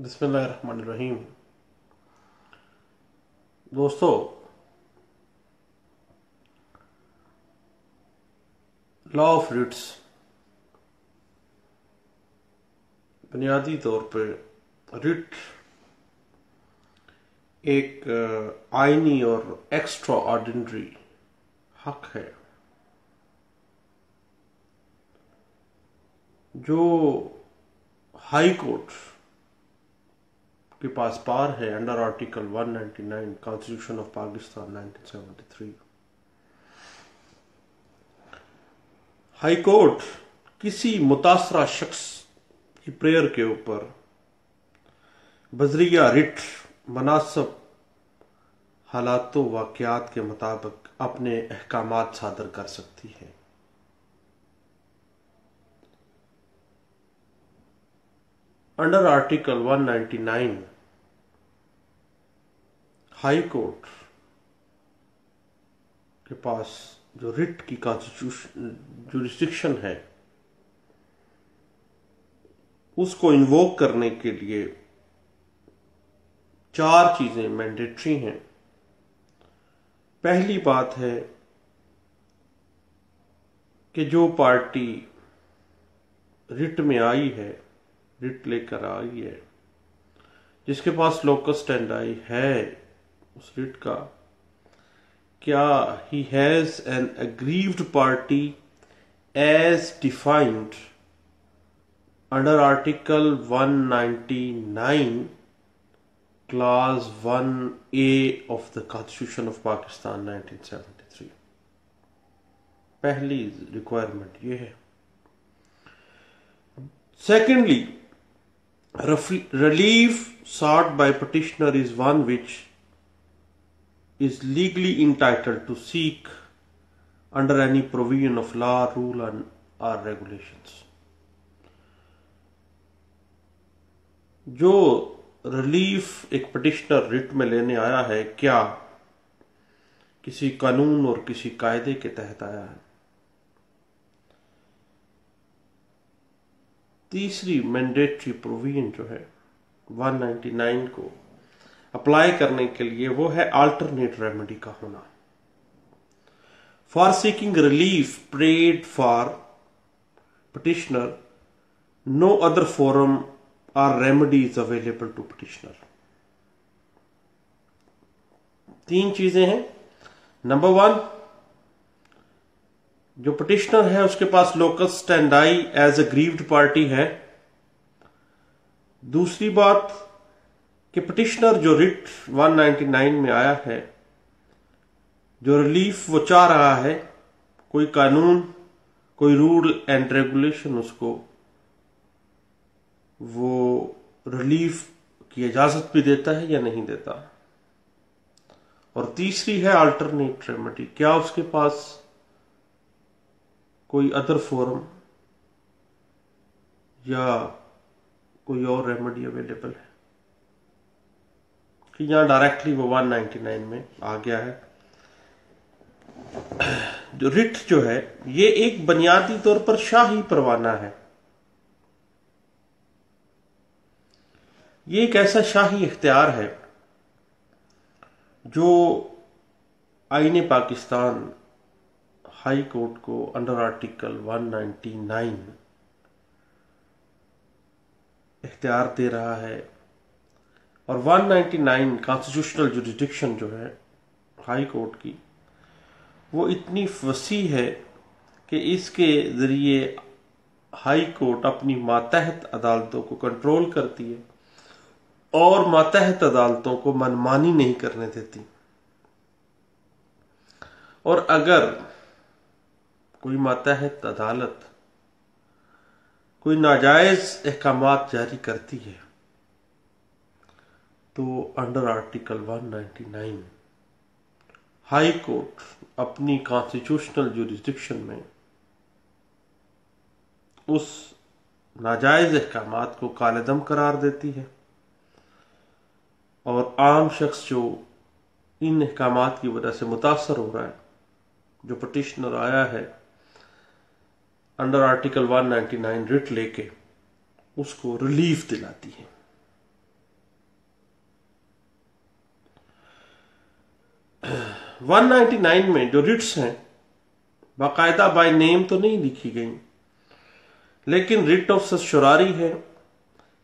बिस्मिल्लाहिर्रहमानिर्रहीम। दोस्तों law of Ritz बुनियादी तौर पर रिट एक आइनी और एक्स्ट्रा ऑर्डिनरी हक है, जो हाई कोर्ट के पास पार है under article 199 constitution of Pakistan 1973 high court किसी मुतासरा शख्स की प्रेयर के ऊपर बजरिया रिट मनासब हालात, वाकयात के मुताबिक अपने अहकाम सादर कर सकती है। अंडर आर्टिकल 199 हाई कोर्ट के पास जो रिट की कॉन्स्टिट्यूशन जुरिस्डिक्शन है, उसको इन्वोक करने के लिए चार चीज़ें मैंडेटरी हैं। पहली बात है कि जो पार्टी रिट में आई है, रिट लेकर आई है, जिसके पास लोकस स्टैंड आई है उस रिट का, क्या ही has an aggrieved party as defined under article 199 class 1 A of the constitution of Pakistan 1973 पहली रिक्वायरमेंट ये है। Secondly relief sought by petitioner is one which is legally entitled to seek under any provision of law, rule, and or regulations. जो relief एक petitioner writ में लेने आया है क्या किसी कानून और किसी कायदे के तहत आया है तीसरी मैंडेटरी प्रोविज़न जो है 199 को अप्लाई करने के लिए वो है अल्टरनेट रेमेडी का होना। For seeking relief prayed for petitioner no other forum or remedy is available to petitioner तीन चीज़ें हैं। नंबर वन जो पटिशनर है, उसके पास locus standi as aggrieved party है। दूसरी बात कि पटिशनर जो रिट 199 में आया है, जो रिलीफ वो चाह रहा है, कोई कानून, कोई रूल एंड रेगुलेशन उसको, वो रिलीफ की इजाज़त भी देता है या नहीं देता। और तीसरी है अल्टरनेट रेमेडी क्या उसके पास कोई अदर फोरम या कोई और रेमेडी अवेलेबल है? कि यहाँ डायरेक्टली वो 199 में आ गया है। जो रिट जो है, ये एक बुनियादी तौर पर शाही परवाना है। ये एक ऐसा शाही इख्तियार है जो आईने पाकिस्तान हाई कोर्ट को अंडर आर्टिकल 199 इख्तियार दे रहा है। और 199 कॉन्स्टिट्यूशनल जुडिडिक्शन जो है हाई कोर्ट की, वो इतनी वसी है कि इसके ज़रिए हाई कोर्ट अपनी मातहत अदालतों को कंट्रोल करती है और मातहत अदालतों को मनमानी नहीं करने देती। और अगर कोई मातहत अदालत कोई नाजायज अहकाम जारी करती है तो अंडर आर्टिकल 199 हाई कोर्ट अपनी कॉन्स्टिट्यूशनल जुरिस्डिक्शन में उस नाजायज अहकाम को कालदम करार देती है और आम शख्स जो इन अहकाम की वजह से मुतासर हो रहा है, जो पटिशनर आया है अंडर आर्टिकल 199 रिट लेके, उसको रिलीफ दिलाती है। 199 में जो रिट्स हैं, बाकायदा बाय नेम तो नहीं लिखी गई। लेकिन रिट ऑफ़ सशुरारी है,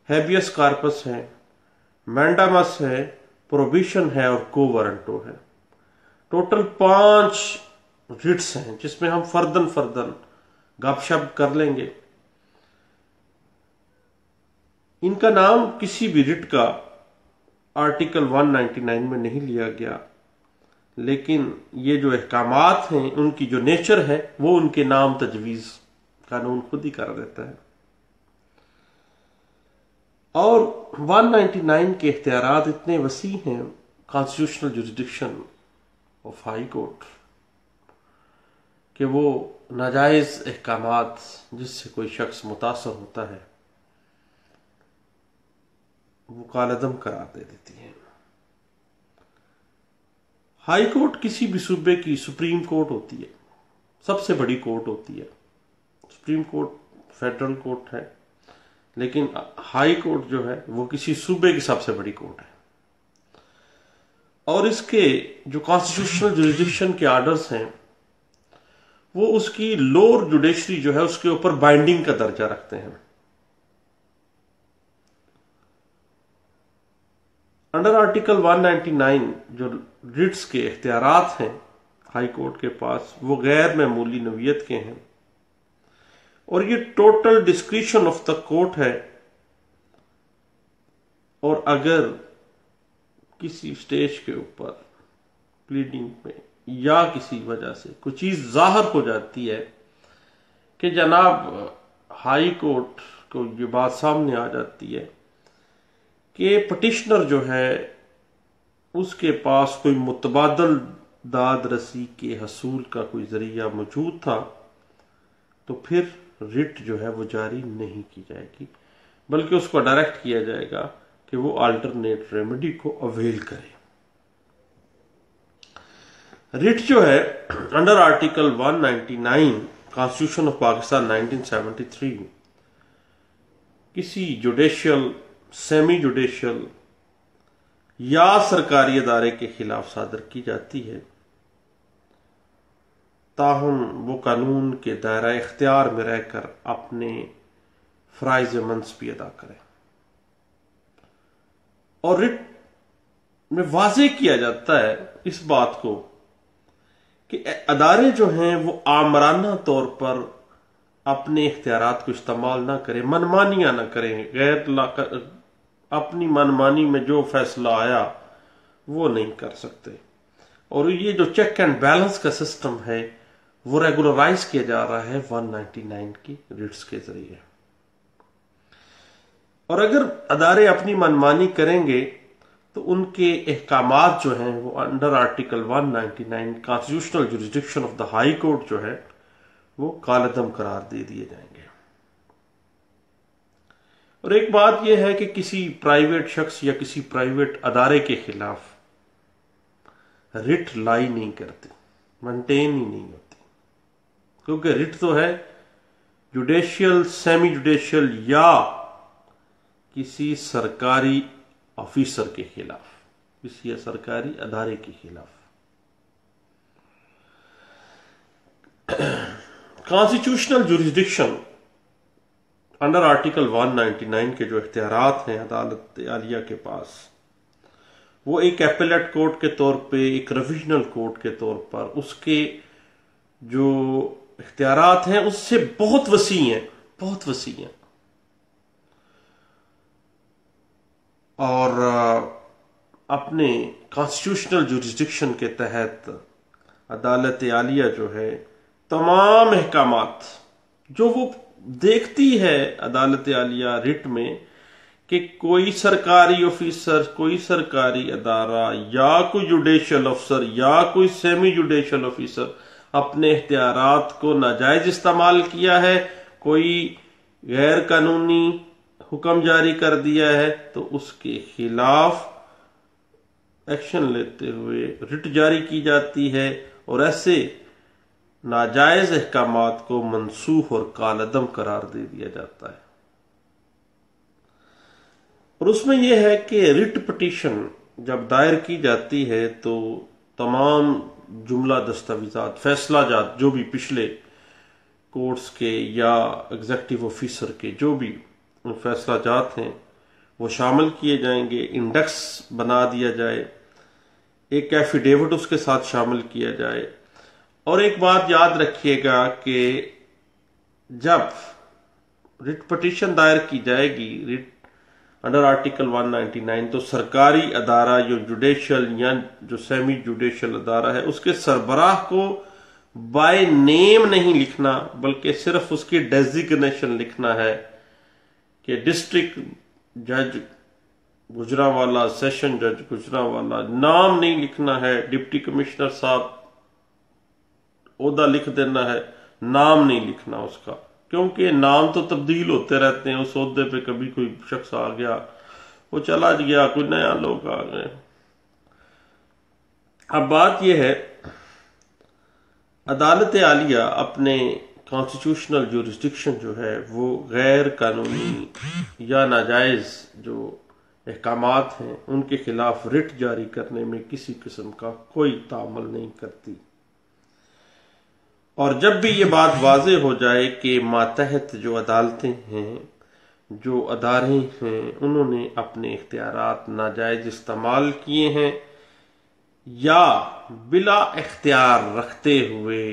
हैबियस कार्पस है, मैंडामस है प्रोबिशन है और कोवरंटो है। टोटल पाँच रिट्स हैं, जिसमें हम फर्दन फर्दन गपशप कर लेंगे। इनका नाम किसी भी रिट का आर्टिकल 199 में नहीं लिया गया। लेकिन ये जो अहकाम हैं, उनकी जो नेचर है, वो उनके नाम तजवीज़ कानून खुद ही कर देता है। और 199 के इख्तियार इतने वसी हैं constitutional jurisdiction of high court कि वो नाजायज अहकाम जिससे कोई शख्स मुतासर होता है, वो कालदम करार दे देती है। हाई कोर्ट किसी भी सूबे की सुप्रीम कोर्ट होती है। सबसे बड़ी कोर्ट होती है। सुप्रीम कोर्ट, फेडरल कोर्ट है। लेकिन हाई कोर्ट जो है, वो किसी सूबे की सबसे बड़ी कोर्ट है। और इसके जो कॉन्स्टिट्यूशनल जुरिडिक्शन के आर्डर्स हैं, वो उसकी लोअर जुडिशरी जो है, उसके ऊपर बाइंडिंग का दर्जा रखते हैं। अंडर आर्टिकल 199 जो रिट्स के इख्तियार हैं हाई कोर्ट के पास, वो गैर मामूली नवीयत के हैं। और ये total description of the court है। और अगर किसी स्टेज के ऊपर प्लीडिंग में या किसी वजह से कुछ चीज़ ज़ाहिर हो जाती है कि जनाब हाई कोर्ट को ये बात सामने आ जाती है कि पटिशनर जो है, उसके पास कोई मुतबादल दाद रसी के हसूल का कोई ज़रिया मौजूद था तो फिर रिट जो है वो जारी नहीं की जाएगी, बल्कि उसको डायरेक्ट किया जाएगा कि वो अल्टरनेट रेमेडी को अवेल करे। रिट जो है under article 199 constitution of Pakistan 1973 किसी जुडिशियल सेमी जुडिशल या सरकारी अदारे के खिलाफ सादर की जाती है। ताहम वो कानून के दायरा इख्तियार में रहकर अपने फ़राइज भी अदा करें। और रिट में वाजे किया जाता है इस बात को कि अदारे जो हैं वो आमराना तौर पर अपने इख्तियार को इस्तेमाल ना करें, मनमानियाँ ना करें गैर अपनी मनमानी में जो फैसला आया, वो नहीं कर सकते। और ये जो चेक एंड बैलेंस का सिस्टम है, वो रेगुलराइज किया जा रहा है 199 की रिट्स के ज़रिए। और अगर अदारे अपनी मनमानी करेंगे तो उनके अहकाम जो हैं, वो under article 199 constitutional jurisdiction of the high court जो है, वो कालदम करार दे दिए जाएँगे। और एक बात यह है कि किसी प्राइवेट शख्स या किसी प्राइवेट अदारे के खिलाफ रिट लाई नहीं करती मेंटेन ही नहीं होती। क्योंकि रिट तो है जुडिशियल सेमी जुडिशियल या किसी सरकारी ऑफिसर के खिलाफ, किसी सरकारी अदारे के खिलाफ। कॉन्स्टिट्यूशनल जुरिस्डिक्शन अंडर आर्टिकल 199 के जो इख्तियार हैं, अदालत आलिया के पास, वो एक एपेलेट कोर्ट के तौर पे, एक रिविजनल कोर्ट के तौर पर, उसके जो इख्तियार हैं, उससे बहुत वसी हैं, बहुत वसी हैं। और अपने कॉन्स्टिट्यूशनल जुरिस्डिक्शन के तहत अदालत आलिया जो है, तमाम अहकाम जो वो देखती है अदालत आलिया रिट में कि कोई सरकारी ऑफिसर, कोई सरकारी अदारा, या कोई जुडिशियल अफसर या कोई सेमी जुडिशियल ऑफिसर अपने इख्तियार को नाजायज इस्तेमाल किया है, कोई गैर कानूनी हुक्म जारी कर दिया है तो उसके खिलाफ एक्शन लेते हुए रिट जारी की जाती है और ऐसे नाजायज अहकाम को मनसूख और कालदम करार दे दिया जाता है। और उसमें यह है कि रिट पटिशन जब दायर की जाती है तो तमाम जुमला दस्तावेजात फैसला जात जो भी पिछले कोर्ट्स के या एग्जेक्टिव ऑफिसर के जो भी फैसला जात हैं, वो शामिल किए जाएँगे, इंडेक्स बना दिया जाए, एक एफिडेविट उसके साथ शामिल किया जाए और एक बात याद रखिएगा कि जब रिट पटिशन दायर की जाएगी, रिट अंडर आर्टिकल 199 तो सरकारी अदारा, जो जुडिशल या जो सेमी जुडिशल अदारा है, उसके सरबराह को बाय नेम नहीं लिखना, बल्कि सिर्फ़ उसकी डेजिग्नेशन लिखना है कि डिस्ट्रिक्ट जज गुजरावाला सेशन जज गुजरावाला, नाम नहीं लिखना है डिप्टी कमिश्नर साहब ओदा लिख देना है। नाम नहीं लिखना उसका। क्योंकि नाम तो तब्दील होते रहते हैं। उस अहदे पे कभी कोई शख्स आ गया, वो चला गया, कोई नया लोग आ गए। अब बात यह है, अदालत आलिया अपने कॉन्स्टिट्यूशनल जुरिस्डिक्शन जो है, वो गैर कानूनी या नाजायज जो अहकाम हैं, उनके खिलाफ रिट जारी करने में किसी किस्म का कोई तामल नहीं करती। और जब भी ये बात वाज हो जाए कि मातहत जो अदालतें हैं, जो अदारे हैं, उन्होंने अपने इख्तियार नाजायज इस्तेमाल किए हैं, या बिला इख्तियार रखते हुए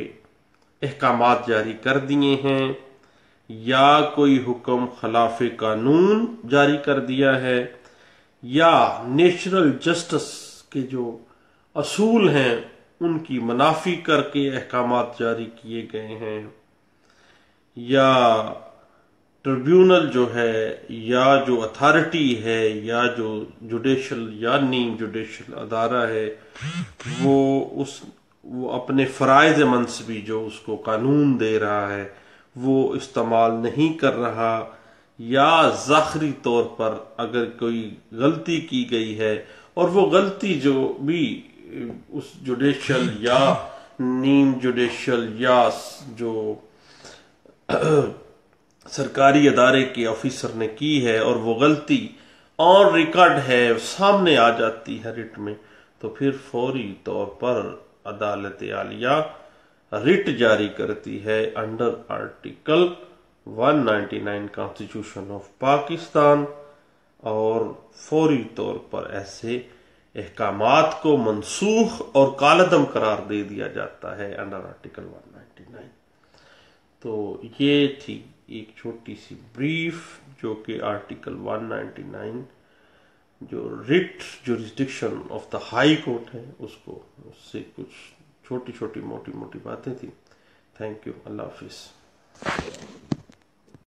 अहकाम जारी कर दिए हैं, या कोई हुक्म खिलाफ कानून जारी कर दिया है, या नेचुरल जस्टिस के जो असूल हैं उनकी मुनाफी करके अहकाम जारी किए गए हैं। या ट्रिब्यूनल जो है, या जो अथॉरिटी है, या जो जुडिशल या नीम जुडिशल अदारा है, वो उस, वो अपने फ़राइज मनसबी जो उसको कानून दे रहा है, वो इस्तेमाल नहीं कर रहा। या ज़ाखरी तौर पर अगर कोई गलती की गई है, और वो गलती जो भी उस जुडिशल या नीम जुडिशल या जो सरकारी अदारे के ऑफिसर ने की है और वो गलती ऑन रिकॉर्ड है सामने आ जाती है रिट में तो फिर फौरी तौर पर अदालत आलिया रिट जारी करती है under article 199 constitution of Pakistan और फौरी तौर पर ऐसे अहकाम को मनसूख और कालदम करार दे दिया जाता है अंडर आर्टिकल 199 तो ये थी एक छोटी सी ब्रीफ जो कि आर्टिकल 199 जो writ jurisdiction of the high court है, उसको, उससे कुछ छोटी छोटी मोटी मोटी बातें थी। थैंक यू अल्लाह हाफिज़।